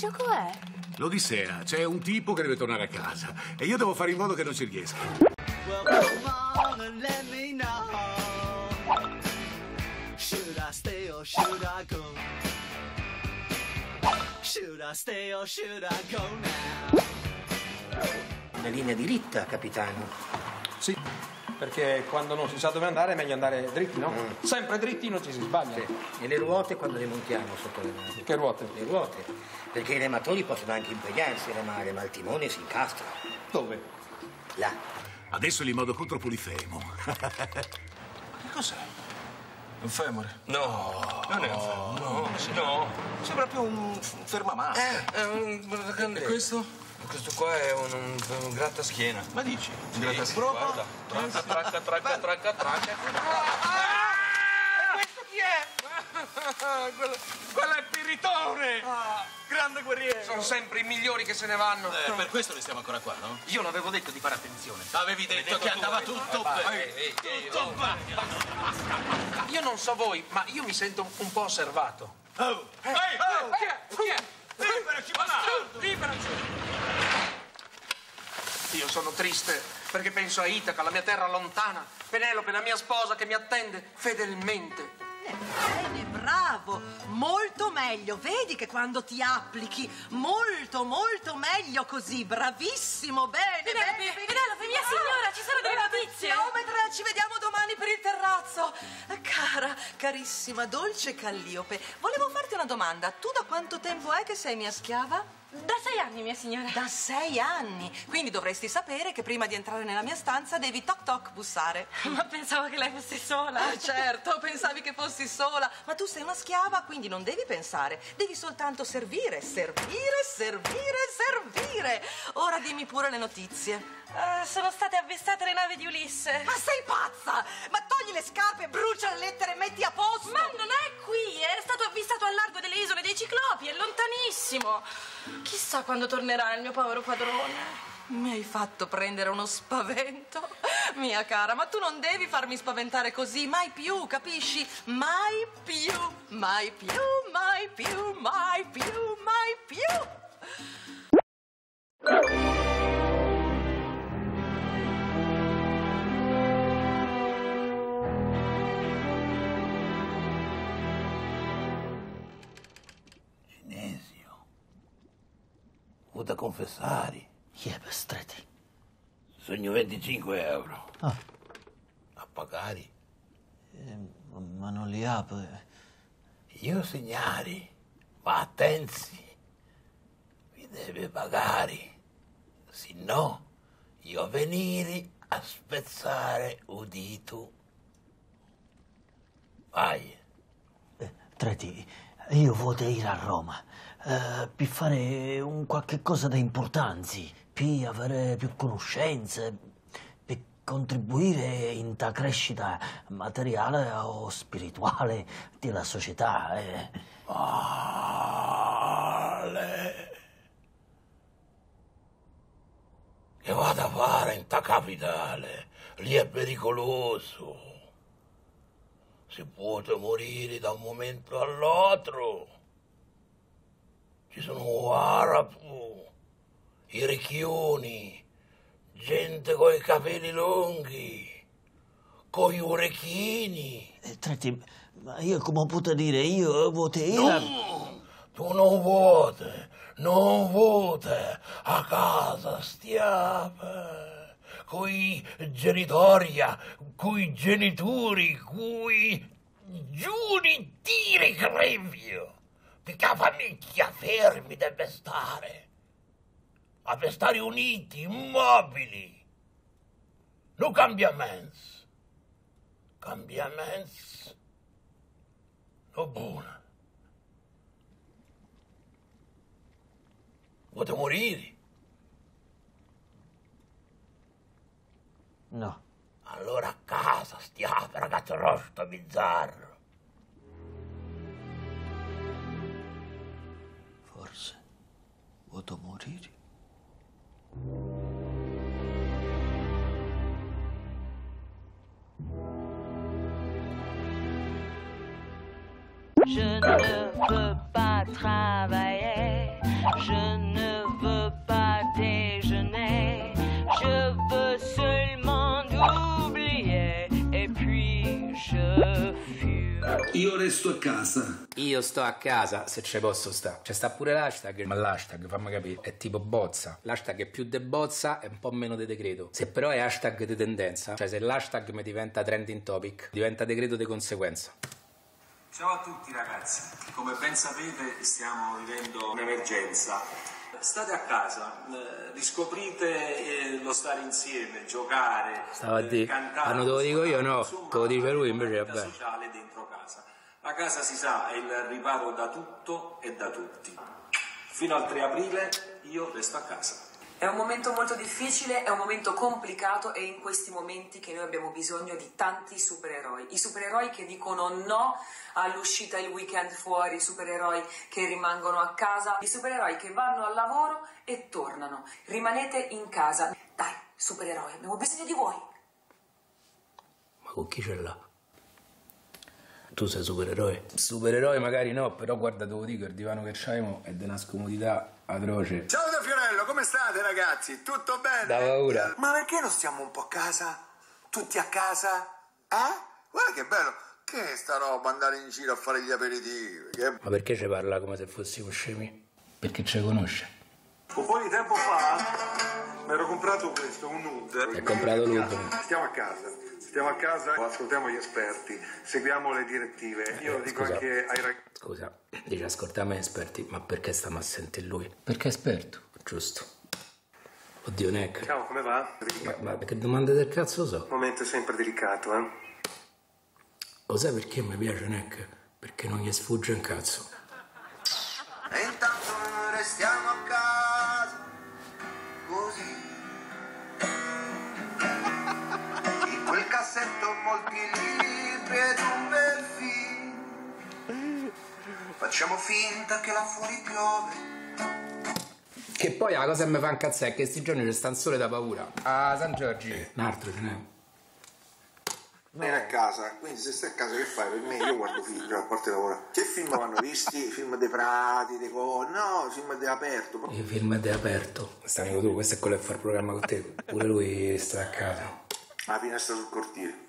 gioco è? L'Odissea, c'è un tipo che deve tornare a casa e io devo fare in modo che non ci riesca. Una linea diritta, capitano. Sì, perché quando non si sa dove andare è meglio andare dritti, no? Mm. Sempre dritti non ci si sbaglia. E le ruote quando le montiamo sotto le navi? Che ruote? Le ruote. Perché i rematori possono anche impegnarsi a remare, ma il timone si incastra. Dove? Là. Adesso li modo contro Polifemo. Che cos'è? Un femore? No, Non è un femore. no, no. Sembra più un fermamano. Eh, è un... E questo? Questo qua è un, un, un grattaschiena. Ma dici? Gratta- sì, Prova. guarda. Tracca, tracca, tracca, tracca, tracca. Questo chi è? quello, quello è Piritone! grande guerriero! Sono sempre i migliori che se ne vanno. Eh, per questo ne stiamo ancora qua, no? Io l'avevo detto di fare attenzione. Avevi detto che andava tutto bene. Tutto bene. Io non so voi, ma io mi sento un po' osservato. Oh. Ehi, Oh, chi è? Chi è? liberaci, bastardo! Liberaci! Io sono triste perché penso a Itaca, la mia terra lontana, Penelope, la mia sposa che mi attende fedelmente. Bene, bravo, molto meglio. Vedi che quando ti applichi, molto, molto meglio così. Bravissimo, bene. Penelope, bene, bene. Penelope, mia signora, ci sono delle notizie. Geometra, ci vediamo domani per il terrazzo. Cara, carissima, dolce Calliope, volevo farti una domanda. Tu da quanto tempo è che sei mia schiava? Sei anni, mia signora. Da sei anni. Quindi dovresti sapere che prima di entrare nella mia stanza devi toc toc bussare. Ma pensavo che lei fosse sola. Ah, certo, pensavi che fossi sola, ma tu sei una schiava, quindi non devi pensare, devi soltanto servire, servire, servire, servire. Ora dimmi pure le notizie. Eh, sono state avvistate le navi di Ulisse. Ma sei pazza? Ma togli le scarpe, brucia le lettere e metti a posto. Ma non è qui, è stato avvistato al largo delle isole dei Ciclopi, è lontanissimo. Chissà quando tornerà il mio povero padrone. Mi hai fatto prendere uno spavento, mia cara, ma tu non devi farmi spaventare così, mai più, capisci? Mai più, mai più, mai più, mai più, mai più. Da confessare. Chi è per stretti? Sogno 25 euro. Ah. A pagare. Eh, ma non li ha. Io segnari. Ma attenzi. Vi deve pagare. Se no, io venire a spezzare udito. Vai. Eh, Treti, io voglio ir a Roma eh, per fare un qualche cosa di importanza, per avere più conoscenze, per contribuire in ta crescita materiale o spirituale della società. eh. Male. Che vado a fare in ta capitale? Lì è pericoloso. Si può morire da un momento all'altro. Ci sono arabi, i ricchioni, gente con i capelli lunghi, con gli orecchini. Eh, Treti, ma io come posso dire, io ir a... Tu non vuoti, non vuoti a casa stiamo. Coi genitori, coi genitori, coi giuri tiri la famiglia fermi deve stare. Deve stare uniti, immobili. Non cambiamenti. Cambiamenti. Non buono. Vuoi morire? No, Allora a casa stiamo, ragazzo rosto bizzarro. Morire. Je ne peux pas travailler Je ne Io resto a casa. Io sto a casa se ce posso sta. C'è sta pure l'hashtag, ma l'hashtag, fammi capire, è tipo bozza. L'hashtag è più de bozza e un po' meno de decreto. Se però è hashtag di tendenza, cioè se l'hashtag mi diventa trending topic, diventa decreto di conseguenza. Ciao a tutti ragazzi, come ben sapete stiamo vivendo un'emergenza. State a casa, eh, riscoprite eh, lo stare insieme, giocare, Stavo a eh, dire, cantare. non te lo dico io, no, insomma, te lo dice lui, invece vabbè. sociale dentro casa. La casa si sa è il riparo da tutto e da tutti. Fino al 3 aprile io resto a casa. È un momento molto difficile, è un momento complicato e in questi momenti che noi abbiamo bisogno di tanti supereroi. I supereroi che dicono no all'uscita il weekend fuori, i supereroi che rimangono a casa, i supereroi che vanno al lavoro e tornano. Rimanete in casa. Dai, supereroi, abbiamo bisogno di voi. Ma con chi ce l'ha? Tu sei supereroe? Supereroe magari no, però guarda, te lo dico, il divano che c'abbiamo è di una scomodità atroce. Ciao da Fiorello, come state ragazzi? Tutto bene? Da paura. Ma perché non stiamo un po' a casa? Tutti a casa? Eh? Guarda che bello. Che è sta roba andare in giro a fare gli aperitivi? Che... Ma perché ci parla come se fossimo scemi? Perché ci conosce. Un po' di tempo fa mi ero comprato questo, un nude. Hai comprato lui. Stiamo a casa, stiamo a casa, ascoltiamo gli esperti, seguiamo le direttive. Io lo dico scusa. anche ai ragazzi. Scusa, dice ascoltiamo gli esperti, ma perché stiamo a sentire lui? Perché è esperto, giusto. Oddio, Neck. Ciao, come va? Ma, ma che domande del cazzo so? Momento sempre delicato, eh? Lo sai perché mi piace Neck? Perché non gli sfugge un cazzo. E intanto restiamo molti libri ed un bel film. Facciamo finta che là fuori piove. Che poi la cosa che mi fa incazzare è che sti giorni c'è sta un sole da paura. A San Giorgi. Un altro ce n'è. Vieni a casa, quindi se stai a casa che fai? Per me io guardo film, cioè, a parte lavorare. Che film vanno visti? Film dei prati, dei co... No, film di aperto. Il film è aperto. Sta amico tu, questo è quello che fa il programma con te. Pure lui sta a casa. La finestra sul cortile.